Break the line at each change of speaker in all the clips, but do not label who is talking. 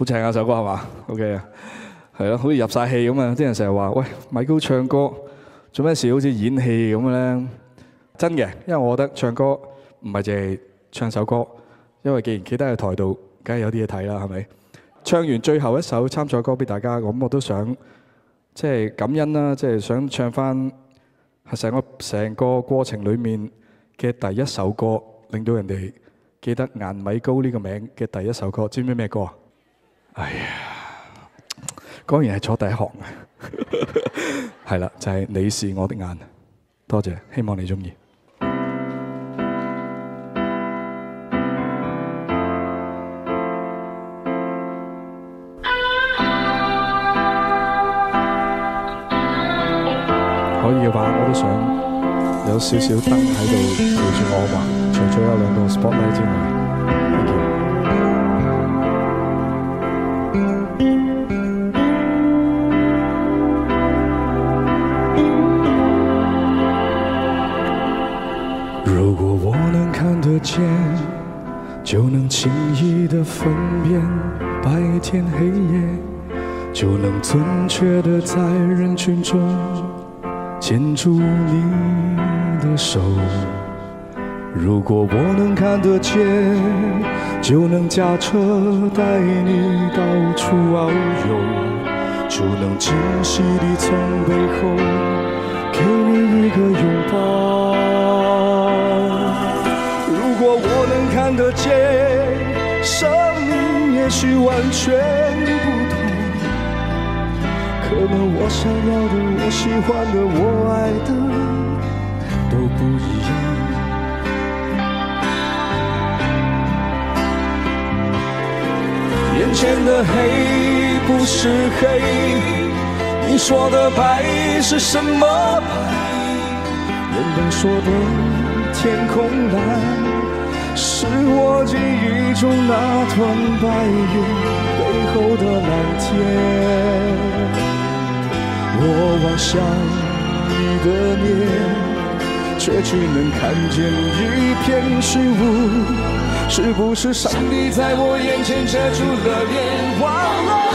好正啊首歌係嘛？OK 啊，係咯，好似入晒戲咁啊！啲人成日話：喂，米高唱歌做咩事好似演戲咁嘅咧？真嘅，因為我覺得唱歌唔係淨係唱首歌，因為既然企得喺台度，梗係有啲嘢睇啦，係咪？唱完最後一首參賽歌俾大家，咁我都想即係感恩啦，即係想唱翻係成個成個過程裡面嘅第一首歌，令到人哋記得顏米高呢個名嘅第一首歌，知唔知咩歌啊？哎呀，果然係坐第一行嘅，係啦，就係你是我的眼，多謝，希望你中意。可以嘅話，我都想有少少燈喺度陪住我吧，除咗有兩個 spotlight 之外。就能轻易地分辨白天黑夜，就能准确地在人群中牵住你的手。如果我能看得见，就能驾车带你到处遨游，就能惊喜地从背后给你一个拥抱。看得見，生命也许完全不同。可能我想要的、我喜欢的、我爱的都不一样。眼前的黑不是黑，你说的白是什么白？人们说的天空蓝，是我记忆中那团白云背后的蓝天。我望向你的脸，却只能看见一片虚无。是不是上帝在我眼前遮住了脸，忘了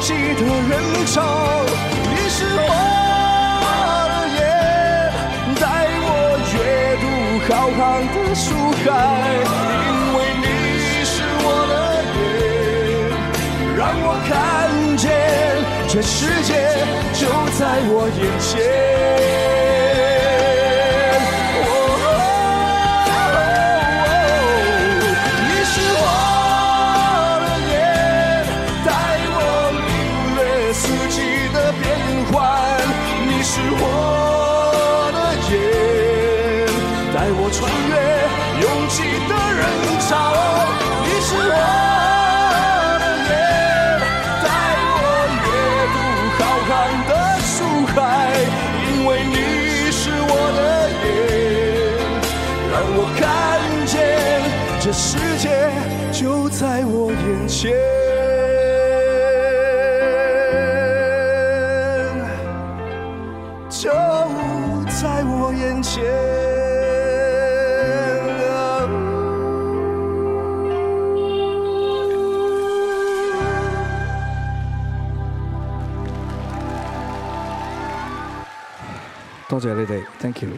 擁擠的人潮。你是我的眼，带我阅读浩瀚的书海。因为你是我的眼，让我看见这世界就在我眼前。穿越拥挤的人潮。你是我的眼，带我阅读浩瀚的书海。因为你是我的眼，让我看见这世界就在我眼前。多谢你哋，thank you。